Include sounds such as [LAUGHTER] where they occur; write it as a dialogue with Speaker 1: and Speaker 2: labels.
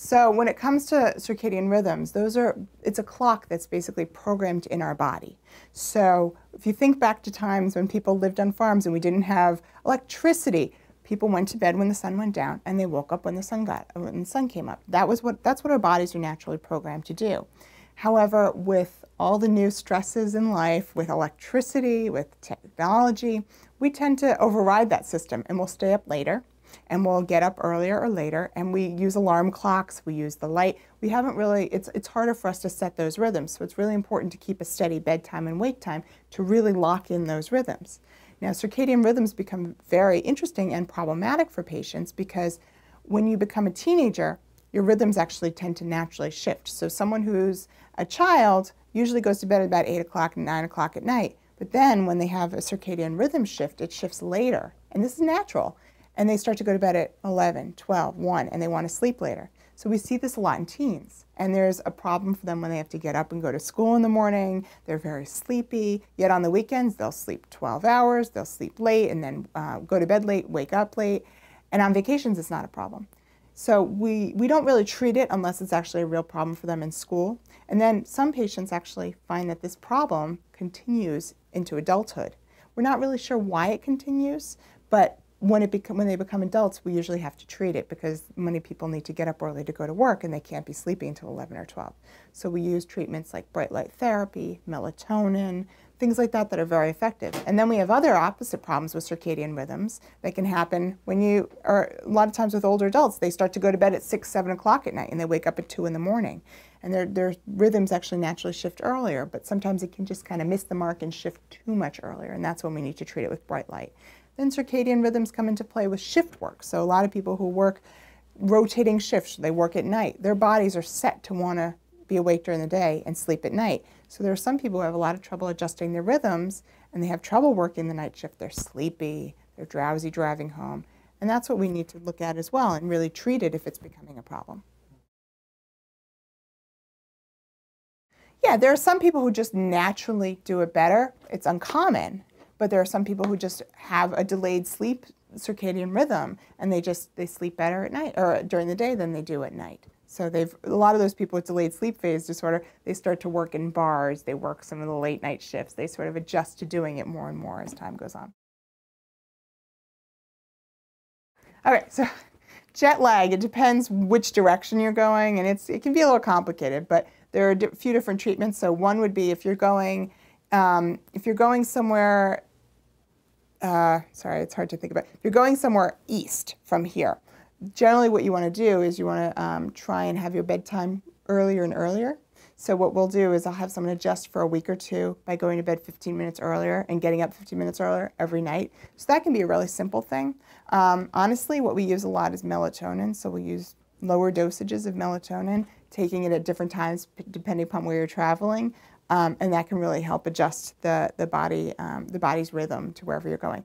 Speaker 1: So when it comes to circadian rhythms, those are it's a clock that's basically programmed in our body. So if you think back to times when people lived on farms and we didn't have electricity, people went to bed when the sun went down and they woke up when the sun got when the sun came up. That was what that's what our bodies are naturally programmed to do. However, with all the new stresses in life, with electricity, with technology, we tend to override that system and we'll stay up later and we'll get up earlier or later and we use alarm clocks, we use the light. We haven't really, it's, it's harder for us to set those rhythms. So it's really important to keep a steady bedtime and wake time to really lock in those rhythms. Now, circadian rhythms become very interesting and problematic for patients because when you become a teenager, your rhythms actually tend to naturally shift. So someone who's a child usually goes to bed at about 8 o'clock and 9 o'clock at night. But then when they have a circadian rhythm shift, it shifts later. And this is natural and they start to go to bed at 11, 12, 1, and they want to sleep later. So we see this a lot in teens. And there's a problem for them when they have to get up and go to school in the morning. They're very sleepy. Yet on the weekends, they'll sleep 12 hours, they'll sleep late, and then uh, go to bed late, wake up late. And on vacations, it's not a problem. So we, we don't really treat it unless it's actually a real problem for them in school. And then some patients actually find that this problem continues into adulthood. We're not really sure why it continues, but when it become, when they become adults, we usually have to treat it because many people need to get up early to go to work and they can't be sleeping until 11 or 12. So we use treatments like bright light therapy, melatonin, things like that that are very effective. And then we have other opposite problems with circadian rhythms that can happen when you are, a lot of times with older adults, they start to go to bed at 6, 7 o'clock at night and they wake up at 2 in the morning. And their, their rhythms actually naturally shift earlier, but sometimes it can just kind of miss the mark and shift too much earlier. And that's when we need to treat it with bright light. Then circadian rhythms come into play with shift work. So a lot of people who work rotating shifts, they work at night, their bodies are set to want to be awake during the day and sleep at night. So there are some people who have a lot of trouble adjusting their rhythms and they have trouble working the night shift. They're sleepy, they're drowsy driving home. And that's what we need to look at as well and really treat it if it's becoming a problem. Yeah, there are some people who just naturally do it better. It's uncommon, but there are some people who just have a delayed sleep circadian rhythm and they just they sleep better at night or during the day than they do at night. So they've a lot of those people with delayed sleep phase disorder, they start to work in bars, they work some of the late night shifts, they sort of adjust to doing it more and more as time goes on. All right, so [LAUGHS] jet lag, it depends which direction you're going and it's it can be a little complicated, but there are a few different treatments. So one would be if you're going um, if you're going somewhere uh, sorry, it's hard to think about. If you're going somewhere east from here, generally what you want to do is you want to um, try and have your bedtime earlier and earlier. So what we'll do is I'll have someone adjust for a week or two by going to bed 15 minutes earlier and getting up 15 minutes earlier every night. So that can be a really simple thing. Um, honestly, what we use a lot is melatonin. So we'll use lower dosages of melatonin, taking it at different times depending upon where you're traveling. Um, and that can really help adjust the, the body, um, the body's rhythm to wherever you're going.